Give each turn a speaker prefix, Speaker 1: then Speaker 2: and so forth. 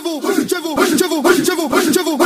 Speaker 1: drivel, drivel, drivel, drivel, drivel.